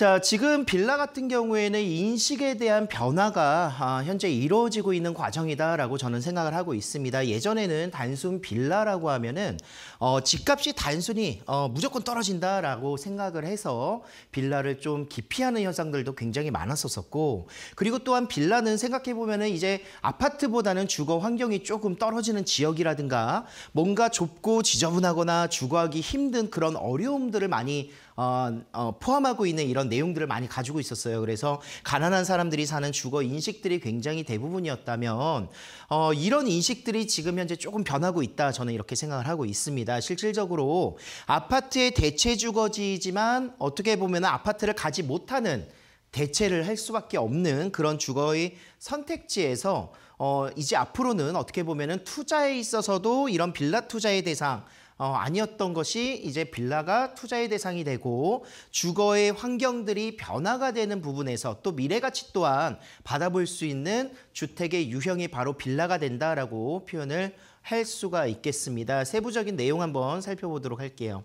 자, 지금 빌라 같은 경우에는 인식에 대한 변화가 아, 현재 이루어지고 있는 과정이다라고 저는 생각을 하고 있습니다. 예전에는 단순 빌라라고 하면은 어, 집값이 단순히 어, 무조건 떨어진다라고 생각을 해서 빌라를 좀 기피하는 현상들도 굉장히 많았었고 그리고 또한 빌라는 생각해 보면은 이제 아파트보다는 주거 환경이 조금 떨어지는 지역이라든가 뭔가 좁고 지저분하거나 주거하기 힘든 그런 어려움들을 많이 어, 어, 포함하고 있는 이런 내용들을 많이 가지고 있었어요. 그래서 가난한 사람들이 사는 주거 인식들이 굉장히 대부분이었다면 어, 이런 인식들이 지금 현재 조금 변하고 있다. 저는 이렇게 생각을 하고 있습니다. 실질적으로 아파트의 대체 주거지지만 어떻게 보면 아파트를 가지 못하는 대체를 할 수밖에 없는 그런 주거의 선택지에서 어, 이제 앞으로는 어떻게 보면은 투자에 있어서도 이런 빌라 투자의 대상 어, 아니었던 것이 이제 빌라가 투자의 대상이 되고 주거의 환경들이 변화가 되는 부분에서 또 미래 가치 또한 받아볼 수 있는 주택의 유형이 바로 빌라가 된다라고 표현을 할 수가 있겠습니다. 세부적인 내용 한번 살펴보도록 할게요.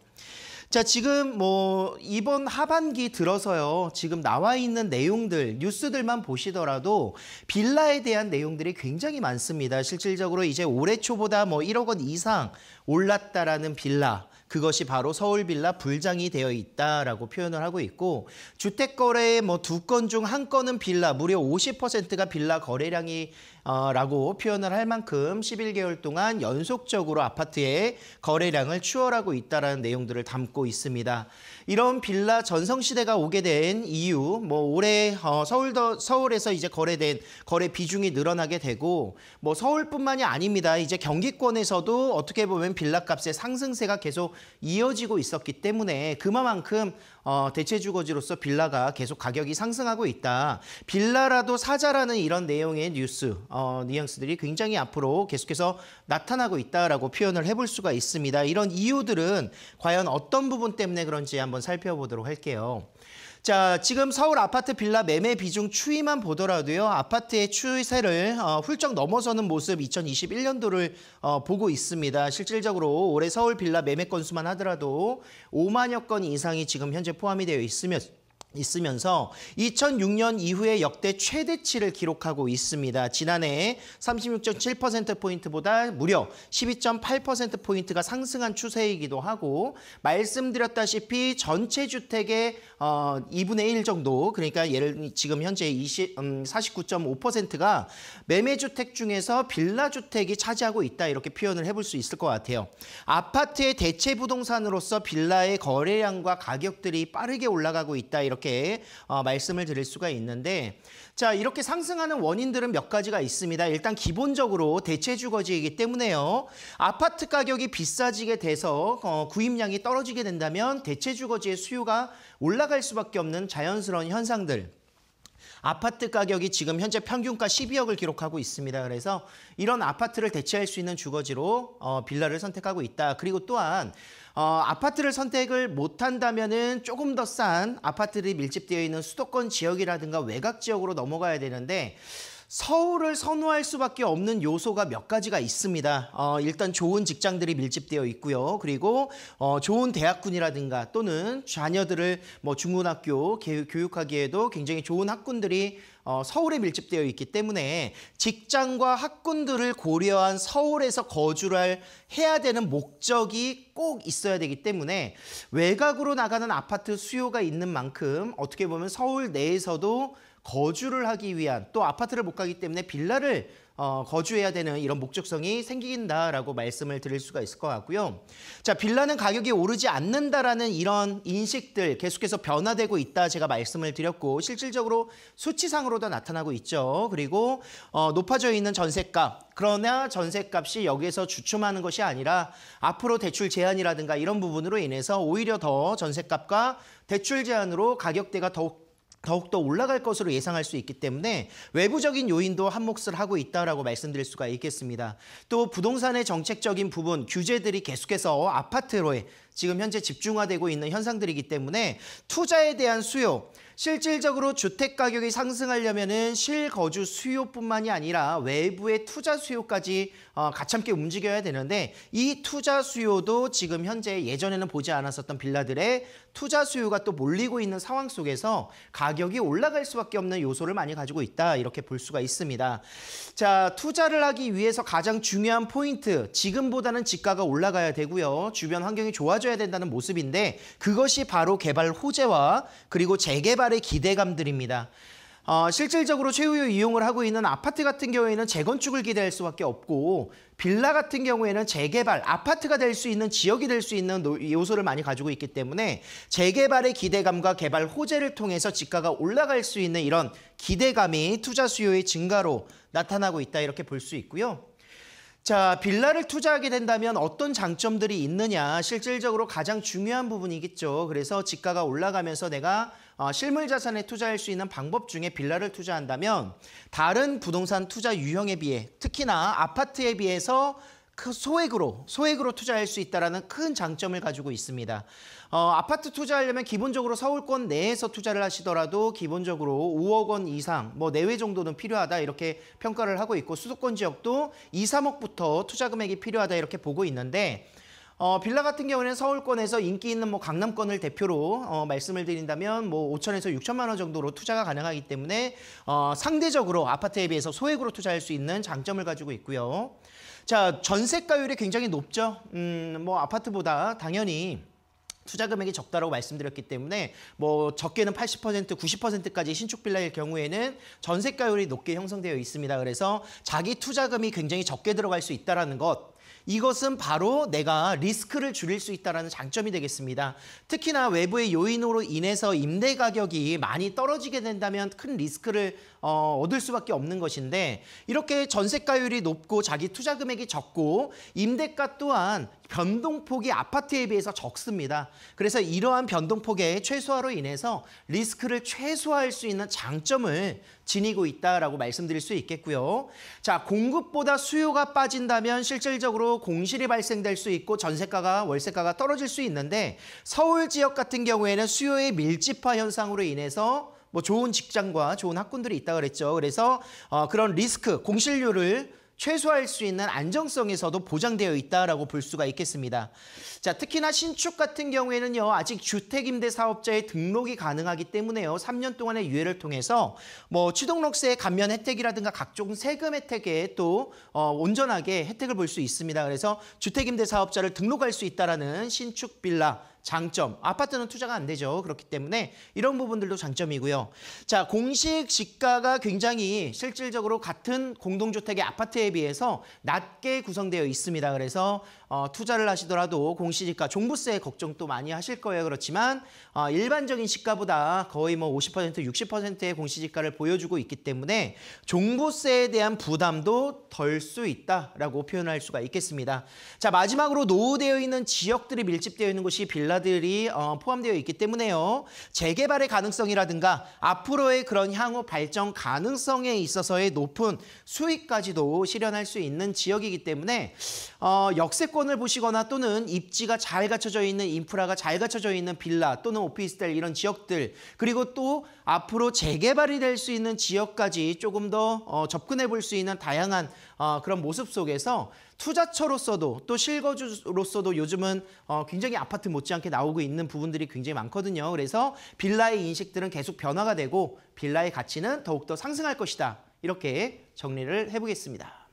자, 지금 뭐 이번 하반기 들어서요. 지금 나와 있는 내용들, 뉴스들만 보시더라도 빌라에 대한 내용들이 굉장히 많습니다. 실질적으로 이제 올해 초보다 뭐 1억 원 이상 올랐다라는 빌라, 그것이 바로 서울 빌라 불장이 되어 있다라고 표현을 하고 있고 주택 거래의 뭐 두 건 중 한 건은 빌라 무려 50%가 빌라 거래량이 어, 라고 표현을 할 만큼 11개월 동안 연속적으로 아파트의 거래량을 추월하고 있다는 내용들을 담고 있습니다. 이런 빌라 전성시대가 오게 된 이유, 뭐 올해 어, 서울도, 서울에서 이제 거래된 거래 비중이 늘어나게 되고 뭐 서울뿐만이 아닙니다. 이제 경기권에서도 어떻게 보면 빌라 값의 상승세가 계속 이어지고 있었기 때문에 그만큼 어, 대체 주거지로서 빌라가 계속 가격이 상승하고 있다. 빌라라도 사자라는 이런 내용의 뉴스, 어, 뉘앙스들이 굉장히 앞으로 계속해서 나타나고 있다라고 표현을 해볼 수가 있습니다. 이런 이유들은 과연 어떤 부분 때문에 그런지 한번 살펴보도록 할게요. 자, 지금 서울 아파트 빌라 매매 비중 추이만 보더라도요. 아파트의 추세를 어, 훌쩍 넘어서는 모습 2021년도를 어, 보고 있습니다. 실질적으로 올해 서울 빌라 매매 건수만 하더라도 5만여 건 이상이 지금 현재 포함이 되어 있으며 있으면서 2006년 이후에 역대 최대치를 기록하고 있습니다. 지난해 36.7%포인트보다 무려 12.8%포인트가 상승한 추세이기도 하고 말씀드렸다시피 전체 주택의 어, 2분의 1 정도 그러니까 예를 지금 현재 20, 음, 49.5%가 매매주택 중에서 빌라주택이 차지하고 있다 이렇게 표현을 해볼 수 있을 것 같아요. 아파트의 대체 부동산으로서 빌라의 거래량과 가격들이 빠르게 올라가고 있다 이렇게 이렇게 어, 말씀을 드릴 수가 있는데 자 이렇게 상승하는 원인들은 몇 가지가 있습니다. 일단 기본적으로 대체 주거지이기 때문에요. 아파트 가격이 비싸지게 돼서 어, 구입량이 떨어지게 된다면 대체 주거지의 수요가 올라갈 수밖에 없는 자연스러운 현상들 아파트 가격이 지금 현재 평균가 12억을 기록하고 있습니다. 그래서 이런 아파트를 대체할 수 있는 주거지로 어, 빌라를 선택하고 있다. 그리고 또한 어, 아파트를 선택을 못한다면은 조금 더 싼 아파트들이 밀집되어 있는 수도권 지역이라든가 외곽 지역으로 넘어가야 되는데 서울을 선호할 수밖에 없는 요소가 몇 가지가 있습니다. 어, 일단 좋은 직장들이 밀집되어 있고요. 그리고 어, 좋은 대학군이라든가 또는 자녀들을 뭐 중고등학교 교육하기에도 굉장히 좋은 학군들이 어, 서울에 밀집되어 있기 때문에 직장과 학군들을 고려한 서울에서 거주를 해야 되는 목적이 꼭 있어야 되기 때문에 외곽으로 나가는 아파트 수요가 있는 만큼 어떻게 보면 서울 내에서도 거주를 하기 위한 또 아파트를 못 가기 때문에 빌라를 어, 거주해야 되는 이런 목적성이 생긴다라고 말씀을 드릴 수가 있을 것 같고요. 자, 빌라는 가격이 오르지 않는다라는 이런 인식들 계속해서 변화되고 있다 제가 말씀을 드렸고 실질적으로 수치상으로도 나타나고 있죠. 그리고 어, 높아져 있는 전세값 그러나 전세값이 여기에서 주춤하는 것이 아니라 앞으로 대출 제한이라든가 이런 부분으로 인해서 오히려 더 전세값과 대출 제한으로 가격대가 더욱 더욱더 올라갈 것으로 예상할 수 있기 때문에 외부적인 요인도 한몫을 하고 있다라고 말씀드릴 수가 있겠습니다. 또 부동산의 정책적인 부분, 규제들이 계속해서 아파트로에 지금 현재 집중화되고 있는 현상들이기 때문에 투자에 대한 수요, 실질적으로 주택 가격이 상승하려면은 실거주 수요뿐만이 아니라 외부의 투자 수요까지 어, 같이 함께 움직여야 되는데 이 투자 수요도 지금 현재 예전에는 보지 않았었던 빌라들의 투자 수요가 또 몰리고 있는 상황 속에서 가격이 올라갈 수밖에 없는 요소를 많이 가지고 있다 이렇게 볼 수가 있습니다. 자 투자를 하기 위해서 가장 중요한 포인트 지금보다는 지가가 올라가야 되고요. 주변 환경이 좋아져 야 된다는 모습인데 그것이 바로 개발 호재와 그리고 재개발의 기대감들입니다. 어, 실질적으로 최후의 이용을 하고 있는 아파트 같은 경우에는 재건축을 기대할 수밖에 없고 빌라 같은 경우에는 재개발, 아파트가 될 수 있는 지역이 될 수 있는 노- 요소를 많이 가지고 있기 때문에 재개발의 기대감과 개발 호재를 통해서 지가가 올라갈 수 있는 이런 기대감이 투자 수요의 증가로 나타나고 있다 이렇게 볼 수 있고요. 자, 빌라를 투자하게 된다면 어떤 장점들이 있느냐? 실질적으로 가장 중요한 부분이겠죠. 그래서 지가가 올라가면서 내가 어, 실물 자산에 투자할 수 있는 방법 중에 빌라를 투자한다면 다른 부동산 투자 유형에 비해 특히나 아파트에 비해서 그 소액으로 소액으로 투자할 수 있다라는 큰 장점을 가지고 있습니다. 어, 아파트 투자하려면 기본적으로 서울권 내에서 투자를 하시더라도 기본적으로 5억 원 이상 뭐 내외 정도는 필요하다 이렇게 평가를 하고 있고 수도권 지역도 2, 3억부터 투자 금액이 필요하다 이렇게 보고 있는데 어, 빌라 같은 경우는 서울권에서 인기 있는 뭐 강남권을 대표로 어, 말씀을 드린다면 뭐 5천에서 6천만 원 정도로 투자가 가능하기 때문에 어, 상대적으로 아파트에 비해서 소액으로 투자할 수 있는 장점을 가지고 있고요. 자, 전세가율이 굉장히 높죠. 음, 뭐 아파트보다 당연히 투자 금액이 적다라고 말씀드렸기 때문에 뭐 적게는 80% 90%까지 신축 빌라일 경우에는 전세가율이 높게 형성되어 있습니다. 그래서 자기 투자금이 굉장히 적게 들어갈 수 있다라는 것 이것은 바로 내가 리스크를 줄일 수 있다는 장점이 되겠습니다. 특히나 외부의 요인으로 인해서 임대 가격이 많이 떨어지게 된다면 큰 리스크를 어, 얻을 수밖에 없는 것인데 이렇게 전세가율이 높고 자기 투자 금액이 적고 임대가 또한 변동폭이 아파트에 비해서 적습니다. 그래서 이러한 변동폭의 최소화로 인해서 리스크를 최소화할 수 있는 장점을 지니고 있다라고 말씀드릴 수 있겠고요. 자, 공급보다 수요가 빠진다면 실질적으로 공실이 발생될 수 있고 전세가가 월세가가 떨어질 수 있는데 서울 지역 같은 경우에는 수요의 밀집화 현상으로 인해서 뭐 좋은 직장과 좋은 학군들이 있다 그랬죠. 그래서 어, 그런 리스크, 공실률을 최소화할 수 있는 안정성에서도 보장되어 있다라고 볼 수가 있겠습니다. 자, 특히나 신축 같은 경우에는요, 아직 주택 임대 사업자의 등록이 가능하기 때문에요, 3년 동안의 유예를 통해서 뭐 취득록세 감면 혜택이라든가 각종 세금 혜택에 또 어, 온전하게 혜택을 볼 수 있습니다. 그래서 주택 임대 사업자를 등록할 수 있다라는 신축 빌라 장점. 아파트는 투자가 안 되죠. 그렇기 때문에 이런 부분들도 장점이고요. 자, 공식 지가가 굉장히 실질적으로 같은 공동주택의 아파트에 비해서 낮게 구성되어 있습니다. 그래서 어, 투자를 하시더라도 공시지가 종부세 걱정 또 많이 하실 거예요. 그렇지만 어, 일반적인 시가보다 거의 뭐 50% 60%의 공시지가를 보여주고 있기 때문에 종부세에 대한 부담도 덜 수 있다라고 표현할 수가 있겠습니다. 자 마지막으로 노후되어 있는 지역들이 밀집되어 있는 곳이 빌라 들이 어, 포함되어 있기 때문에요. 재개발의 가능성이라든가 앞으로의 그런 향후 발전 가능성에 있어서의 높은 수익까지도 실현할 수 있는 지역이기 때문에 어, 역세권을 보시거나 또는 입지가 잘 갖춰져 있는 인프라가 잘 갖춰져 있는 빌라 또는 오피스텔 이런 지역들 그리고 또 앞으로 재개발이 될 수 있는 지역까지 조금 더 어, 접근해 볼 수 있는 다양한 어, 그런 모습 속에서 투자처로서도 또 실거주로서도 요즘은 어, 굉장히 아파트 못지 않게 나오고 있는 부분들이 굉장히 많거든요. 그래서 빌라의 인식들은 계속 변화가 되고 빌라의 가치는 더욱더 상승할 것이다. 이렇게 정리를 해보겠습니다.